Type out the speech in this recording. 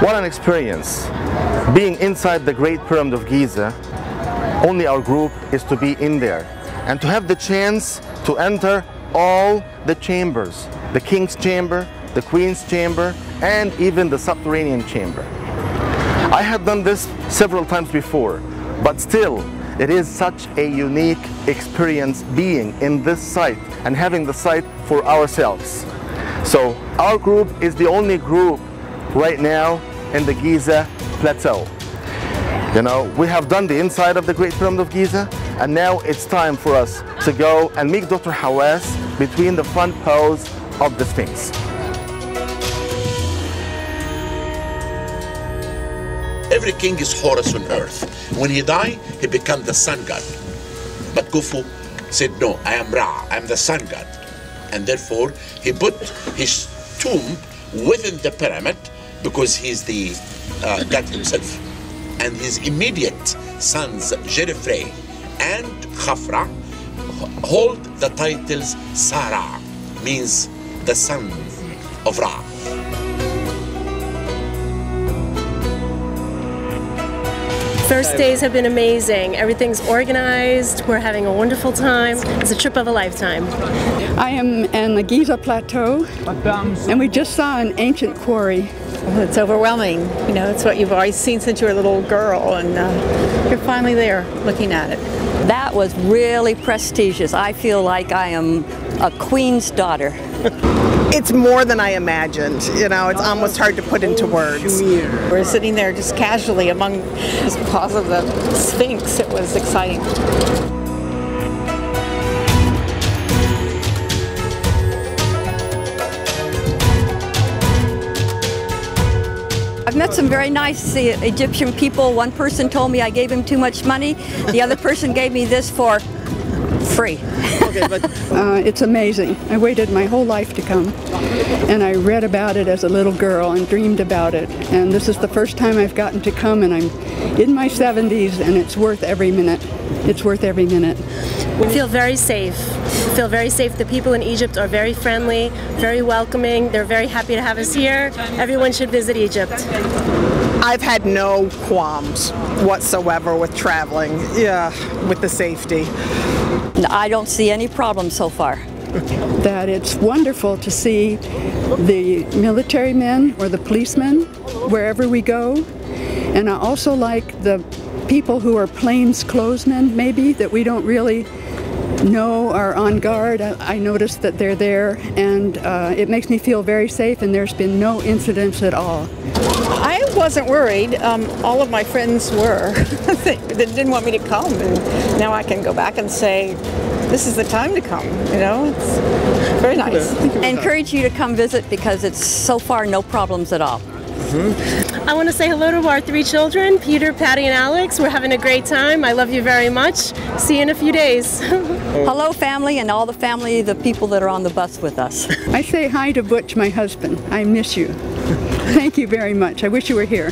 What an experience. Being inside the Great Pyramid of Giza, only our group is to be in there and to have the chance to enter all the chambers, the King's Chamber, the Queen's Chamber, and even the subterranean chamber. I had done this several times before, but still, it is such a unique experience being in this site and having the site for ourselves. So our group is the only group right now in the Giza Plateau. You know, we have done the inside of the Great Pyramid of Giza and now it's time for us to go and meet Dr. Hawass between the front paws of the Sphinx. Every king is Horus on earth. When he died, he became the sun god. But Khufu said, no, I am Ra, I am the sun god. And therefore, he put his tomb within the pyramid because he's the uh, god himself. And his immediate sons, Djedefre and Khafra, hold the titles Sara, means the son of Ra. First days have been amazing. Everything's organized. We're having a wonderful time. It's a trip of a lifetime. I am in the Giza Plateau, and we just saw an ancient quarry. Well, it's overwhelming. You know, it's what you've always seen since you were a little girl, and uh, you're finally there looking at it. That was really prestigious. I feel like I am a queen's daughter. it's more than I imagined. You know, it's almost hard to put into words. We're sitting there just casually among the paws of the Sphinx. It was exciting. Met some very nice uh, Egyptian people. One person told me I gave him too much money. The other person gave me this for free. okay, but uh, it's amazing. I waited my whole life to come, and I read about it as a little girl and dreamed about it. And this is the first time I've gotten to come, and I'm in my 70s, and it's worth every minute. It's worth every minute. We feel very safe. We feel very safe. The people in Egypt are very friendly, very welcoming. They're very happy to have us here. Everyone should visit Egypt. I've had no qualms whatsoever with traveling, yeah, with the safety. I don't see any problems so far. that it's wonderful to see the military men or the policemen wherever we go. And I also like the people who are plainclothesmen, maybe, that we don't really know are on guard. I, I noticed that they're there, and uh, it makes me feel very safe, and there's been no incidents at all. I wasn't worried. Um, all of my friends were. they, they didn't want me to come, and now I can go back and say, this is the time to come, you know? It's very nice. I encourage you to come visit because it's so far no problems at all. Mm-hmm. I want to say hello to our three children, Peter, Patty, and Alex. We're having a great time. I love you very much. See you in a few days. hello, family, and all the family, the people that are on the bus with us. I say hi to Butch, my husband. I miss you. Thank you very much. I wish you were here.